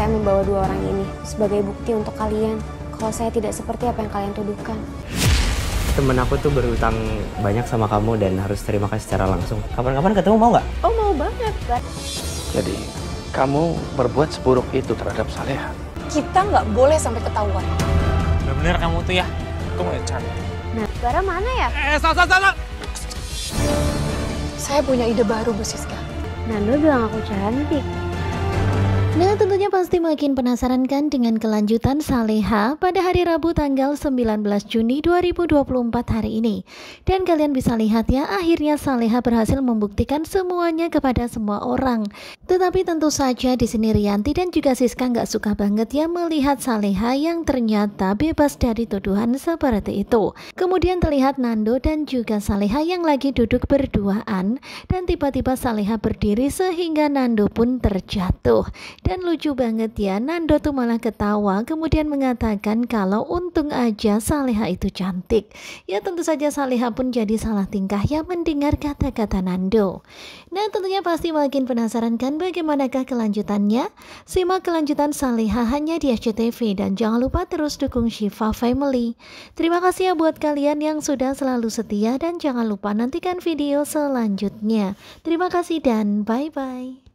saya membawa dua orang ini sebagai bukti untuk kalian kalau saya tidak seperti apa yang kalian tuduhkan. Temen aku tuh berutang banyak sama kamu dan harus terima kasih secara langsung. Kapan-kapan ketemu mau nggak? Oh mau banget, Pak. Jadi, kamu berbuat seburuk itu terhadap Saleha. Kita nggak boleh sampai ketahuan. Bener-bener kamu tuh ya. Kamu ya cantik. Nah, Bara mana ya? Eh, salah, salah, salah. Saya punya ide baru, Bu Siska. Nando bilang aku cantik. Nah tentunya pasti makin penasaran kan dengan kelanjutan Saleha pada hari Rabu tanggal 19 Juni 2024 hari ini. Dan kalian bisa lihat ya akhirnya Saleha berhasil membuktikan semuanya kepada semua orang. Tetapi tentu saja di sini Rianti dan juga Siska nggak suka banget ya melihat Saleha yang ternyata bebas dari tuduhan seperti itu. Kemudian terlihat Nando dan juga Saleha yang lagi duduk berduaan Dan tiba-tiba Saleha berdiri sehingga Nando pun terjatuh dan lucu banget ya, Nando tuh malah ketawa kemudian mengatakan kalau untung aja Saleha itu cantik. Ya tentu saja Saleha pun jadi salah tingkah ya mendengar kata-kata Nando. Nah tentunya pasti makin penasaran kan bagaimanakah kelanjutannya? Simak kelanjutan Saleha hanya di SCTV dan jangan lupa terus dukung Shiva Family. Terima kasih ya buat kalian yang sudah selalu setia dan jangan lupa nantikan video selanjutnya. Terima kasih dan bye-bye.